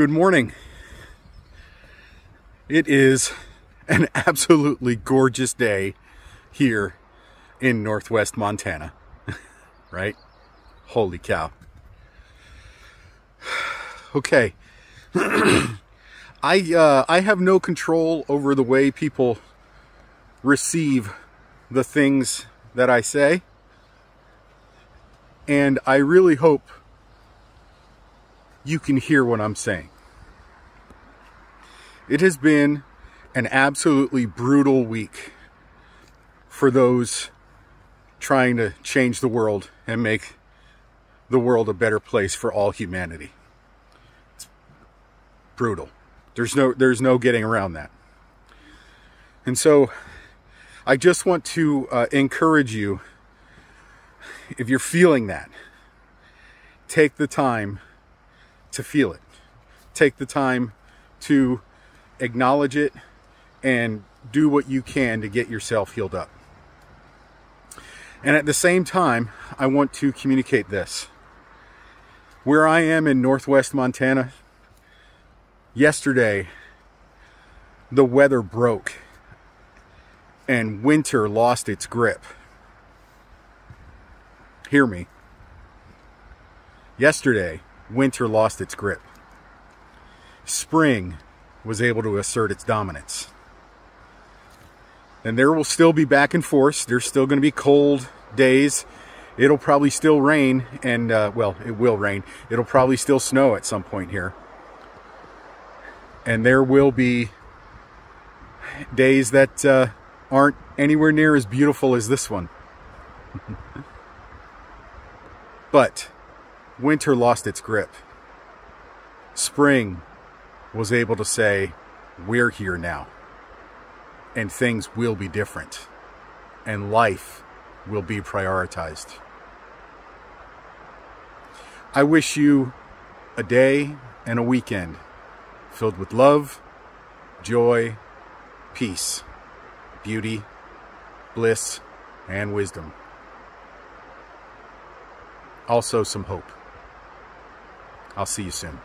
Good morning. It is an absolutely gorgeous day here in northwest Montana, right? Holy cow. Okay. I uh, I have no control over the way people receive the things that I say. And I really hope you can hear what I'm saying. It has been an absolutely brutal week for those trying to change the world and make the world a better place for all humanity. It's brutal. There's no there's no getting around that. And so I just want to uh, encourage you if you're feeling that, take the time to feel it. Take the time to acknowledge it and do what you can to get yourself healed up. And at the same time, I want to communicate this. Where I am in northwest Montana, yesterday the weather broke and winter lost its grip. Hear me. Yesterday, winter lost its grip. Spring was able to assert its dominance. And there will still be back and forth. There's still going to be cold days. It'll probably still rain, and uh, well, it will rain. It'll probably still snow at some point here. And there will be days that uh, aren't anywhere near as beautiful as this one. but winter lost its grip. Spring was able to say, We're here now. And things will be different. And life will be prioritized. I wish you a day and a weekend filled with love, joy, peace, beauty, bliss, and wisdom. Also, some hope. I'll see you soon.